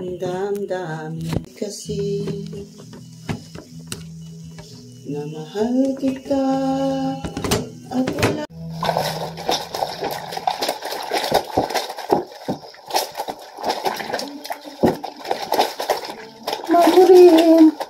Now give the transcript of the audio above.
damdamin kasi na mahal kita at wala Magurin!